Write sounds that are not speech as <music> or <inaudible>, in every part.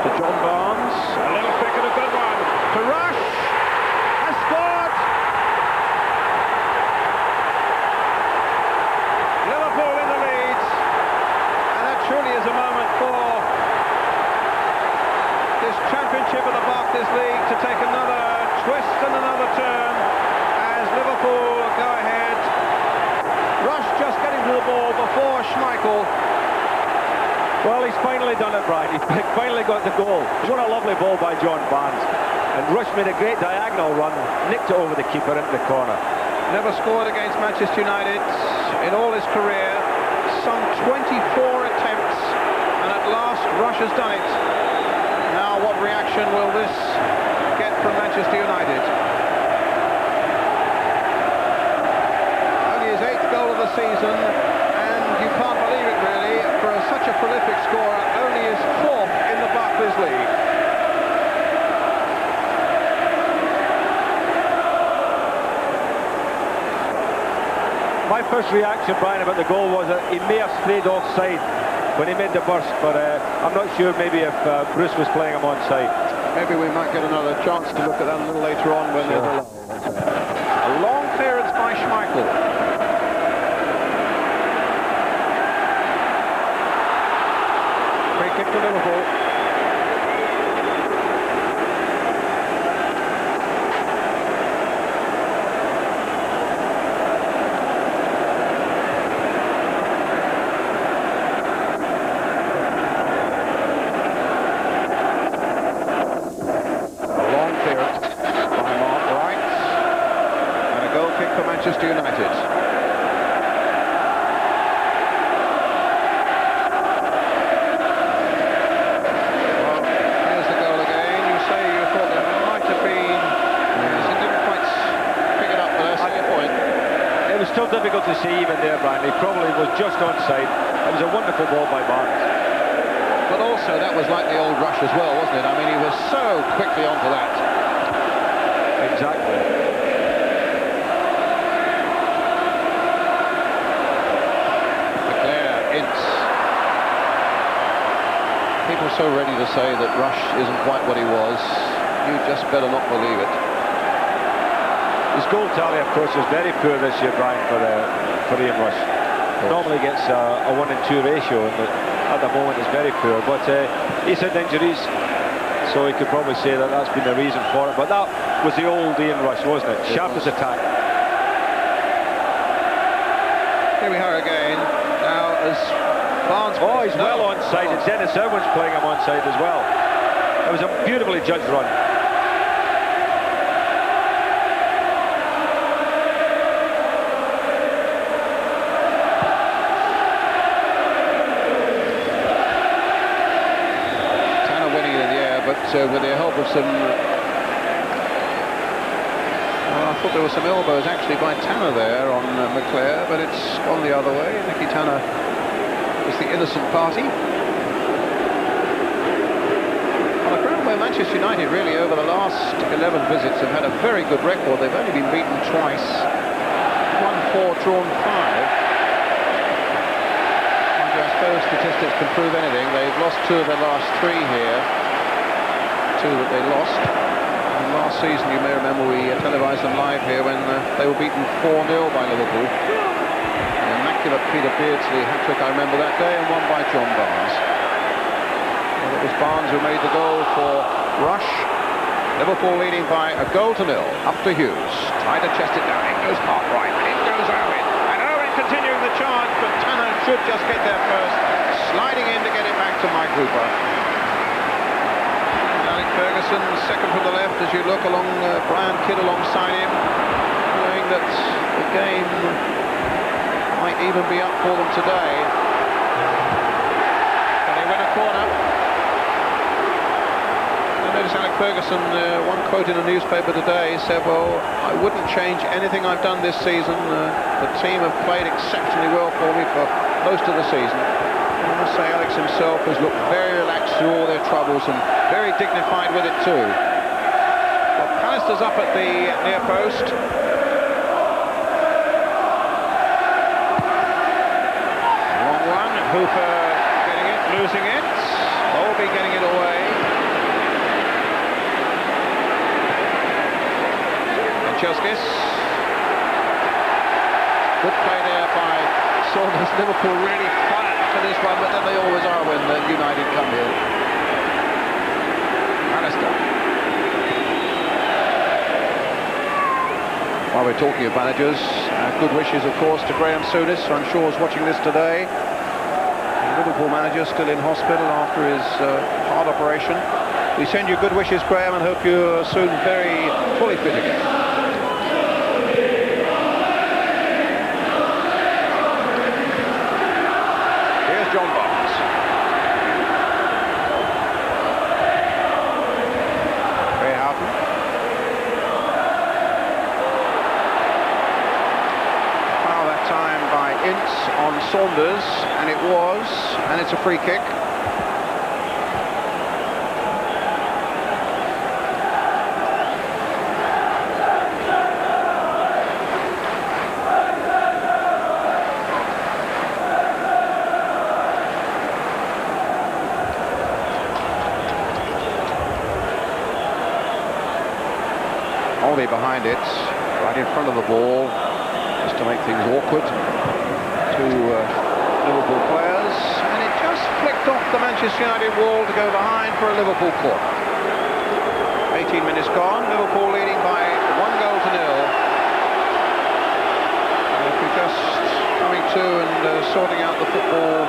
to John Barnes. A little a good one to Rush. Has scored. Liverpool in the lead. And that truly is a moment for this championship of the Barclays League to take another twist and another turn as Liverpool go ahead. Rush just getting to the ball before Schmeichel well, finally it. He's <laughs> finally got the goal. What a lovely ball by John Barnes. And Rush made a great diagonal run, nicked it over the keeper into the corner. Never scored against Manchester United in all his career. Some 24 attempts, and at last Rush has done it. Now, what reaction will this get from Manchester United? Only his eighth goal of the season, and you can't believe it really, for such a prolific scorer, only his fourth in the Barclays League. My first reaction, Brian, about the goal was that he may have strayed offside when he made the burst, but uh, I'm not sure maybe if uh, Bruce was playing him onside. Maybe we might get another chance to look at that a little later on when sure. there's a long clearance by Schmeichel. Free kick to Liverpool. Just onside. It was a wonderful ball by Barnes. But also, that was like the old rush as well, wasn't it? I mean, he was so quickly onto that. Exactly. People so ready to say that Rush isn't quite what he was. You just better not believe it. His goal tally, of course, is very poor this year, Brian, for, uh, for Ian Rush normally gets a, a one and two ratio, and at the moment is very poor. But uh, he's had injuries, so he could probably say that that's been the reason for it. But that was the old Ian Rush, wasn't it? Sharpest attack. Here we are again. Now, as Barnes... Oh, he's no. well onside, and Denis Irwin's playing him onside as well. It was a beautifully judged run. Uh, with the help of some... Well, I thought there were some elbows actually by Tanner there on uh, McClair, but it's gone the other way. Nicky Tanner is the innocent party. Ground where Manchester United really over the last 11 visits have had a very good record. They've only been beaten twice. One, four, drawn five. I suppose statistics can prove anything. They've lost two of their last three here two that they lost. And last season, you may remember, we televised them live here when uh, they were beaten 4-0 by Liverpool. An immaculate Peter Beardsley hat-trick, I remember that day, and one by John Barnes. It was Barnes who made the goal for Rush. Liverpool leading by a goal to nil. Up to Hughes. Tried to chest it down. It goes Cartwright. It goes Owen. And Owen continuing the charge, but Tanner should just get there first. Sliding in to get it back to Mike Hooper. Ferguson, second from the left as you look along uh, Brian Kidd alongside him, knowing that the game might even be up for them today. And they win a corner. I noticed Alec Ferguson, uh, one quote in a newspaper today, said, well, I wouldn't change anything I've done this season. Uh, the team have played exceptionally well for me for most of the season. I must say Alex himself has looked very backs through all their troubles and very dignified with it too. Well, Pallister's up at the near post. Long one, Hooper getting it, losing it. Molby getting it away. And Good play there by Saunders. Liverpool really for this one, but then they always are when uh, United come here. While we're talking of managers, uh, good wishes, of course, to Graeme Souness. I'm sure is watching this today. The Liverpool manager still in hospital after his uh, heart operation. We send you good wishes, Graham, and hope you're soon very fully fit again. Saunders, and it was, and it's a free kick. Behind it, right in front of the ball, just to make things awkward two uh, Liverpool players, and it just flicked off the Manchester United wall to go behind for a Liverpool corner. 18 minutes gone, Liverpool leading by one goal to nil. And if just coming to and uh, sorting out the football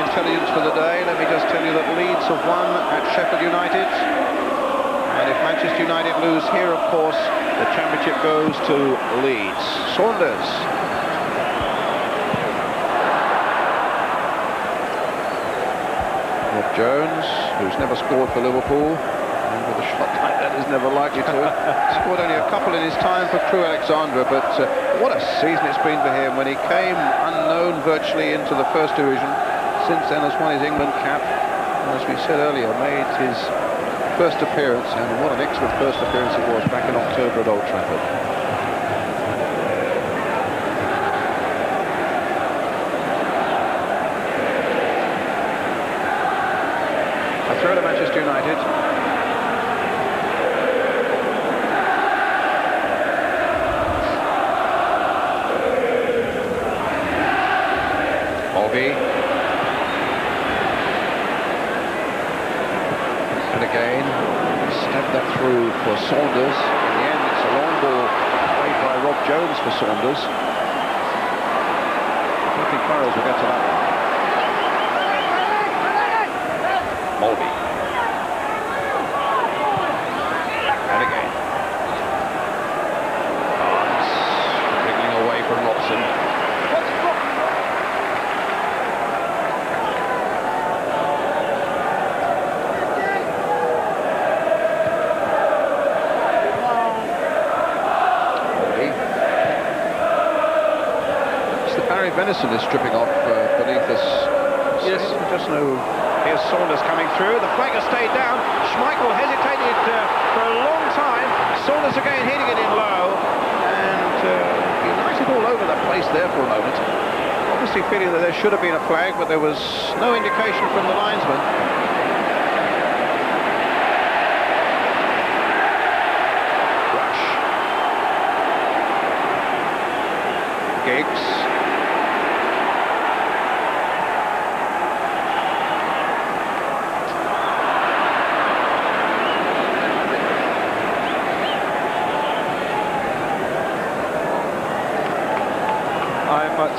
intelligence for the day, let me just tell you that Leeds have won at Sheffield United. And if Manchester United lose here, of course, the championship goes to Leeds. Saunders Jones, who's never scored for Liverpool, and with a shot like that is never likely to. <laughs> Scored only a couple in his time for Crewe Alexandra, but uh, what a season it's been for him when he came unknown virtually into the first division. Since then has won his England cap, and as we said earlier, made his first appearance, and what an excellent first appearance it was back in October at Old Trafford. And again, step that through for Saunders. In the end, it's a long ball played by Rob Jones for Saunders. I think Burrows will get to that one. Molby. Venison is stripping off uh, beneath us. Yes. Just know. Here's Saunders coming through. The flag has stayed down. Schmeichel hesitated uh, for a long time. Saunders again hitting it in low. And uh, United all over the place there for a moment. Obviously feeling that there should have been a flag, but there was no indication from the linesman. Giggs.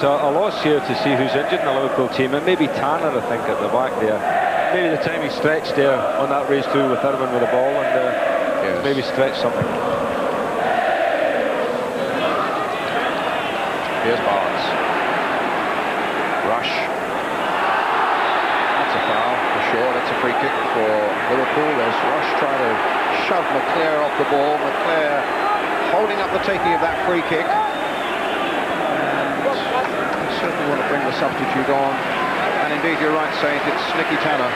It's a, a, loss here to see who's injured in the Liverpool team, and maybe Tanner, I think, at the back there. Maybe the time he stretched there on that race through with Irwin with the ball, and uh, yes. maybe stretched something. Here's Barnes. Rush. That's a foul for sure. That's a free kick for Liverpool. There's Rush trying to shove McClair off the ball. McClair holding up the taking of that free kick bring the substitute on. And indeed, you're right saying it's Nicky Tanner.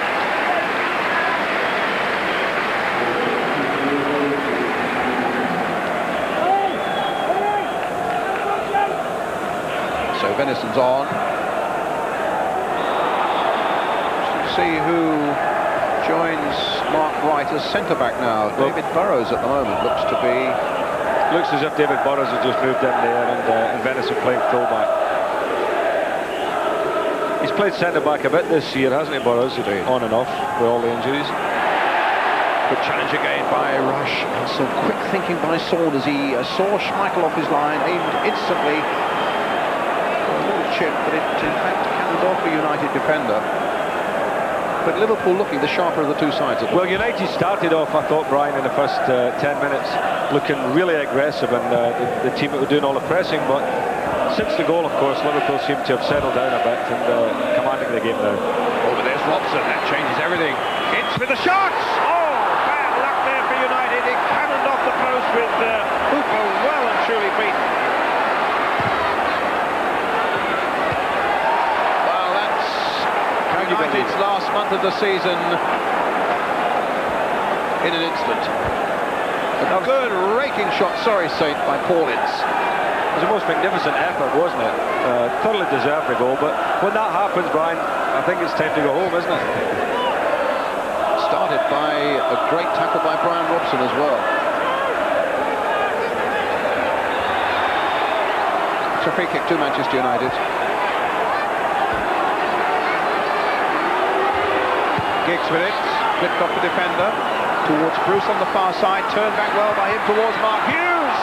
So Venison's on. See who joins Mark Wright as centre-back now. David Burrows at the moment looks to be looks as if David Burrows has just moved in there and, uh, and Venison playing fullback. Played centre-back a bit this year, hasn't he, Burrows? On and off with all the injuries. Good challenge again by Rush. And some quick thinking by Saunders. He uh, saw Schmeichel off his line, aimed instantly. A little chip, but it in fact canned off a United defender. But Liverpool looking the sharper of the two sides. Well, United started off, I thought, Brian, in the first uh, 10 minutes, looking really aggressive and uh, the, the, team that were doing all the pressing. But since the goal, of course, Liverpool seem to have settled down a bit and uh, commanding the game now. Over there's Robson. That changes everything. It's with the shots! Oh, bad luck there for United. It cannoned off the post with uh, Hooper well and truly beaten. Well, that's United's last month of the season in an instant. A good raking shot, sorry, Saint, by Paul Ince. It was the most magnificent effort, wasn't it? Uh, thoroughly deserved the goal, but when that happens, Brian, I think it's time to go home, isn't it? Started by a great tackle by Brian Robson as well. It's a free kick to Manchester United. Giggs with it, flicked off the defender, towards Bruce on the far side, turned back well by him towards Mark Hughes.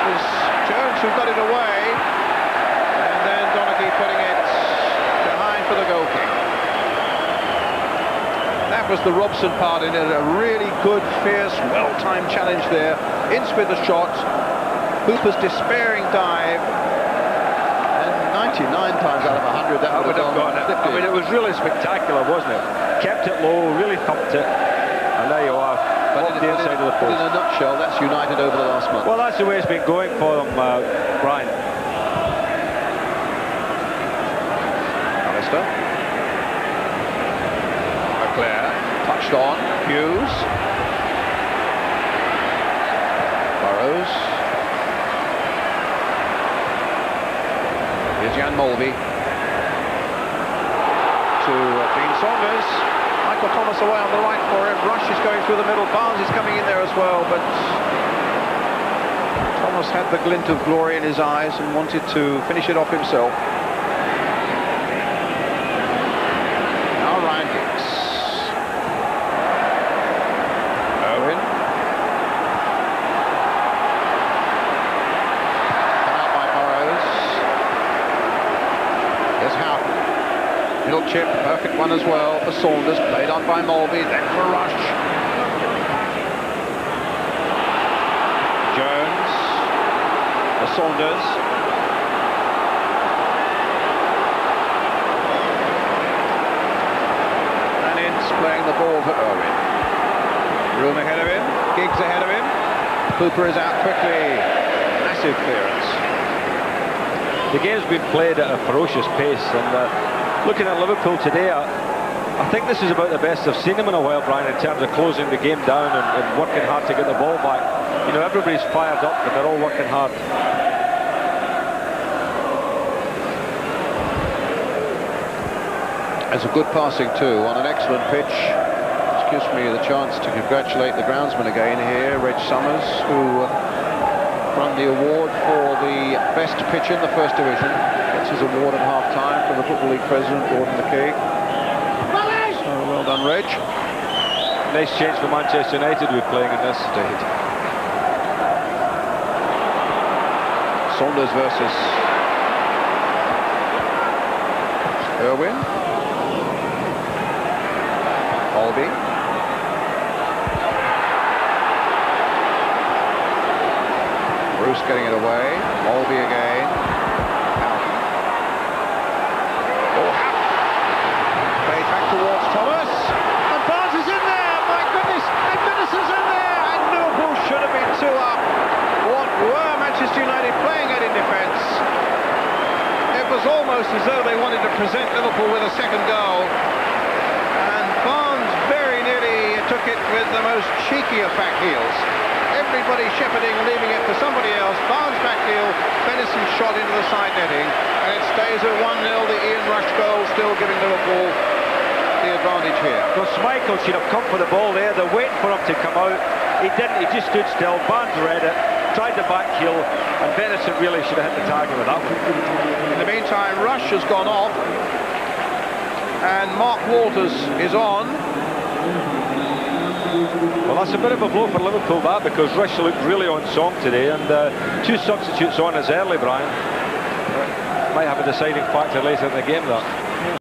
It was Jones who got it away, and then Donaghy putting it behind for the goal kick. That was the Robson part in it, a really good, fierce, well-timed challenge there. With the shot, Hooper's despairing dive, and 99 times out of 100 that would have gone. it. I mean, it was really spectacular, wasn't it? Kept it low, really thumped it, and there you are. But in, inside in, of the post. in a nutshell, that's United over the last month. Well, that's the way it's been going for them, uh, Brian. Pallister. McClair. Touched on. Hughes. Burrows. Here's Jan Molby. To uh, Dean Saunders. Michael Thomas away on the right for him. Rush is going through the middle. Barnes is coming in there as well, but Thomas had the glint of glory in his eyes and wanted to finish it off himself. Ryan Giggs. Owen. Come out by Burrows. Here's Houghton. Middle chip, perfect one as well for Saunders. On by Molby, then for Rush. Jones. Saunders. And Ince playing the ball for Irwin. Room ahead of him. Giggs ahead of him. Hooper is out quickly. Massive clearance. The game's been played at a ferocious pace, and uh, looking at Liverpool today, I, think this is about the best I've seen them in a while, Brian, in terms of closing the game down and, and working hard to get the ball back. You know, everybody's fired up, but they're all working hard. It's a good passing too on an excellent pitch. Which gives me the chance to congratulate the groundsman again here, Reg Summers, who uh, won the award for the best pitch in the first division. Gets his award at half-time from the Football League president, Gordon McKeag. Reg. Nice change for Manchester United we're playing in this. Indeed. Saunders versus Irwin. Molby. Bruce getting it away. Molby again. Houghton. Oh, Houghton. Played back towards Thomas. And Barnes is in there. My goodness. And Venison's in there. And Liverpool should have been two up. What were Manchester United playing at in defence? It was almost as though they wanted to present Liverpool with a second goal. And Barnes very nearly took it with the most cheeky of back heels. Everybody shepherding, leaving it for somebody else. Barnes back heel, Venison shot into the side netting, and it stays at 1-0. The Ian Rush goal still giving Liverpool the advantage here. Because Schmeichel should have come for the ball there. They're waiting for him to come out. He didn't. He just stood still. Barnes read it, tried the back heel, and Venison really should have hit the target with that one. In the meantime, Rush has gone off, and Mark Walters is on. Well, that's a bit of a blow for Liverpool, that, because Rush looked really on song today, and uh, two substitutes on as early, Brian. Might have a deciding factor later in the game, that.